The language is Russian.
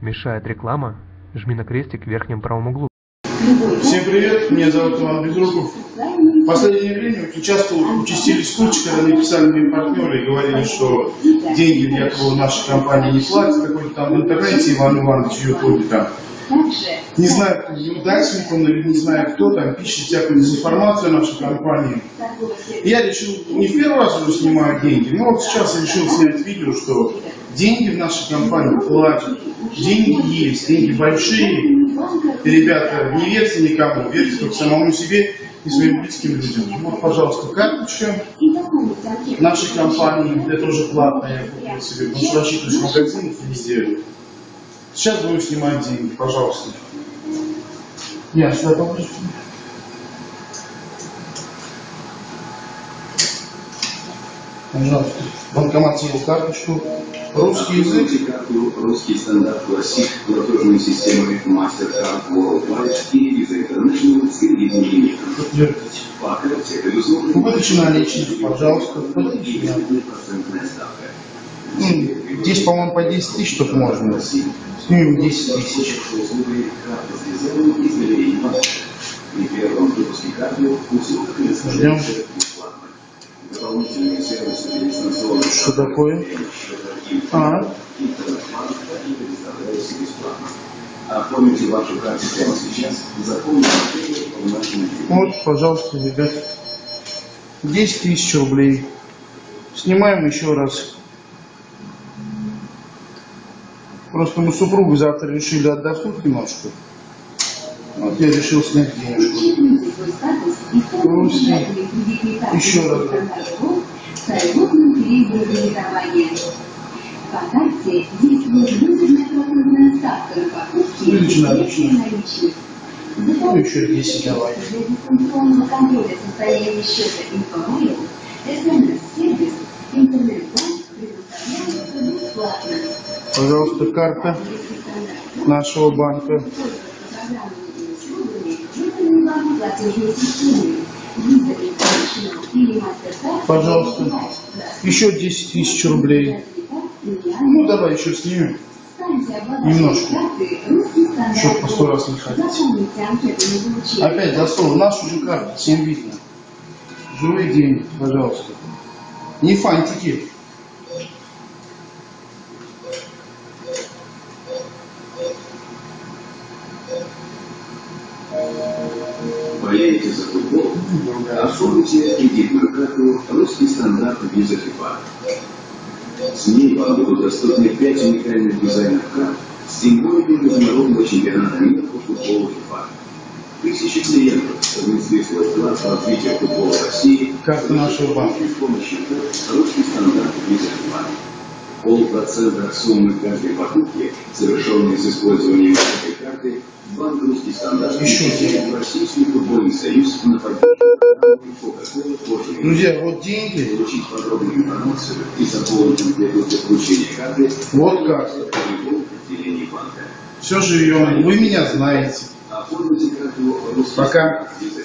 Мешает реклама? Жми на крестик в верхнем правом углу. Всем привет, меня зовут Иван Безруков. Последнее время очень часто участились случаи, когда мне писали мои партнеры и говорили, что деньги якобы нашей компании не платят, какой-то там в интернете Иван Иванович в Ютубе там. Не знаю, неудачник он или не знаю кто там, пишет всякую дезинформацию о нашей компании. Я решил, не в первый раз уже снимаю деньги, но вот сейчас я решил снять видео, что деньги в нашей компании платят, деньги есть, деньги большие. Ребята, не верьте никому, верьте только самому себе и своим близким людям. Вот, пожалуйста, карточка нашей компании, это уже платная, я купил себе, потому что рассчитываюсь в магазинах везде. Сейчас будем снимать деньги, пожалуйста. Я сюда поближе. Пожалуйста. Банкомат съел карточку. Русский язык. русский стандарт классик платежной системы MasterCard Worldwide и Visa International с кредитным лимитом. По карте предусмотрена Выдача наличных, пожалуйста. Ну, Здесь, по-моему, по 10 тысяч только можно. Снимем 10 тысяч. Ждем. бесплатно. Дополнительные сервисы дистанционного Что такое? А, вашу прямо сейчас. По нашему вот, пожалуйста, ребят. 10 тысяч рублей. Снимаем еще раз. Просто мы с супругой завтра решили отдохнуть немножко. Вот я решил снять денежку. Русский. Еще раз. По карте действует выгодная процентная ставка на покупки Выдача и наличных. наличных. Ну, еще 10 давай. Для дистанционного контроля состояния счета «Информайл» СМС-сервис «Интернет-банк» предоставляется бесплатно. Пожалуйста, карта нашего банка. Пожалуйста. Еще 10 тысяч рублей. Ну, давай еще снимем. Немножко. Чтоб по сто раз не ходить. Опять за стол. Нашу же карту, всем видно. Живые деньги, пожалуйста. Не фантики. Болеете за футбол? Оформите кредитную карту «Русский стандарт Visa FIFA». С ней вам будут доступны 5 уникальных дизайнов карт с символикой международного чемпионата мира по футболу FIFA. Тысячи клиентов внесли свой вклад в развитие футбола России Карта нашего банка. с помощью «Русский стандарт Visa FIFA». Полпроцента от суммы каждой покупки, совершенной с использованием карты, банк «Русский стандарт» Еще Российский футбольный союз на поддержку Друзья, вот деньги. Получить подробную информацию и заполнить анкету для получения карты Вот как. Все живем. Вы меня знаете. Оформите карту «Русский Пока. стандарт»